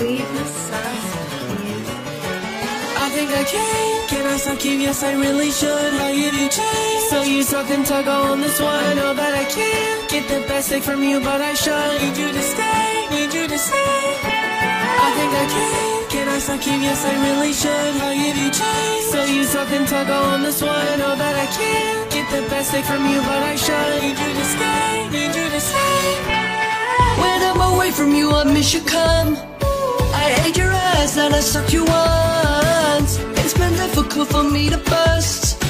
I think I can. Can I suck you? Yes, I really should. How you do change? So you suck and tug on this one. I know that I can't get the best thing from you, but I should. Need you to stay. Need you to stay. I think I can. Can I suck you? Yes, I really should. How you do change? So you suck and tug on this one. I know that I can't get the best thing from you, but I should. Need you to stay. Need you to stay. When I'm away from you, I miss you come. I your eyes and I sucked you once. It's been difficult for me to bust.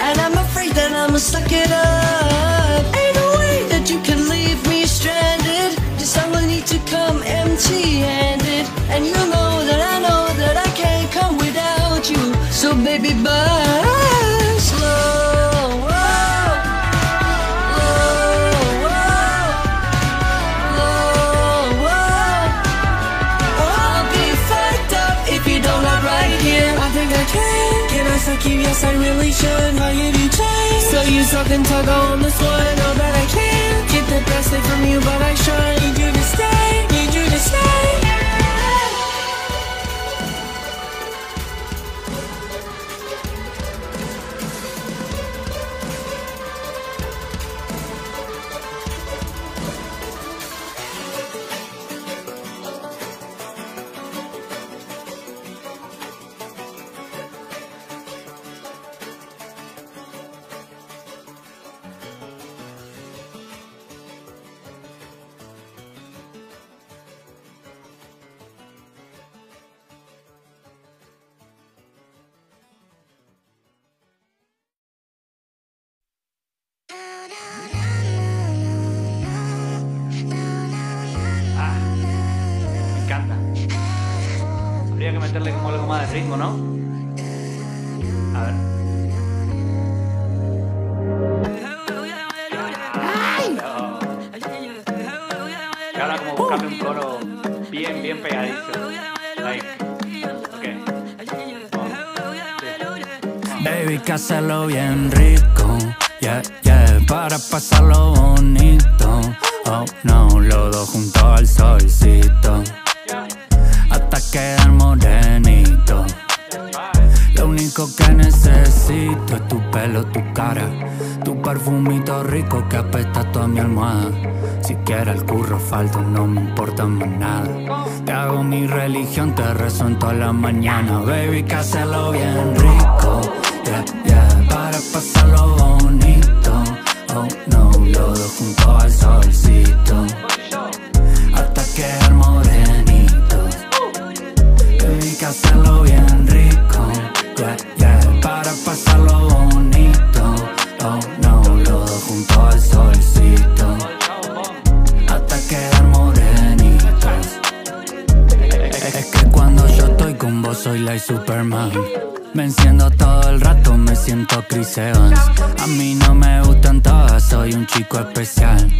And I'm afraid that I'ma suck it up. Ain't no way that you can leave me stranded. Just I will need to come empty handed. And you know that I know that I can't come without you. So baby, bye. Yes, I really should. How you do change? So you suck and tug on this one. Habría que meterle como algo más de ritmo, ¿no? A ver. Y ahora como buscarle un coro bien, bien pegadizo. Ahí. Ok. Baby, que hacerlo bien rico, yeah, yeah, para pasarlo bonito. Oh no, los dos juntos al solcito, es tu pelo, tu cara, tu perfumito rico que apesta toda mi almohada. Si quieres el curro falto, no me importa más nada. Te hago mi religión, te rezo en toda la mañana. Baby, que hacerlo bien rico, yeah, yeah, para pasarlo bonito. Oh no, los dos juntos al solcito, hasta los dos juntos al solcito, hasta quedar morenitos. Es, que cuando yo estoy con vos soy like Superman. Me enciendo todo el rato, me siento Chris Evans. A mí no me gustan todas, soy un chico especial.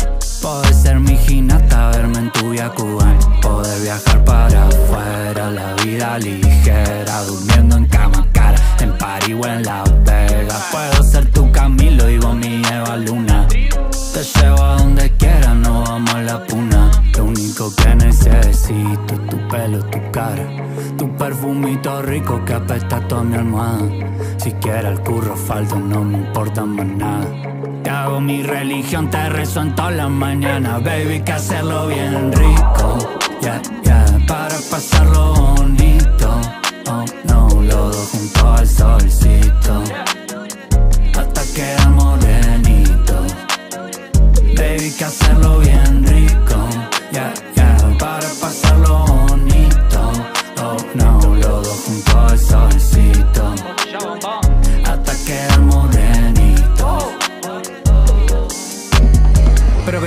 Poder ser mi ginata, verme en tu Yakuban. Poder viajar para afuera, la vida ligera. Durmiendo en cama cara, en París o en Las Vegas. Puedo ser tu Camilo y vos mi Te llevo a donde quiera, no vamos a la puna. Lo único que necesito es tu pelo, tu cara. Tu perfumito rico que apesta toda mi almohada. Si quieres el curro falto, no me importa más nada. Te hago mi religión, te rezo en todas las mañanas. Baby, que hacerlo bien rico. Yeah, yeah, para pasarlo bonito. Oh no, los dos juntos al solcito.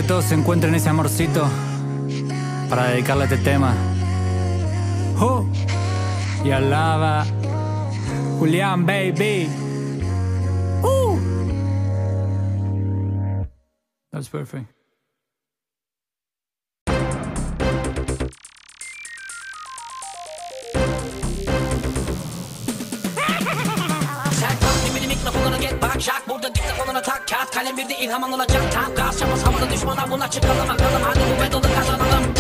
Todos encuentren ese amorcito para dedicarle este tema. Oh, y alaba Julián, baby. Uh. That's perfect. bir de ilham alınacak. Tam karşımız havalı düşmana buna çıkalım Bakalım hadi bu bedalı kazanalım.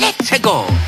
Let's go!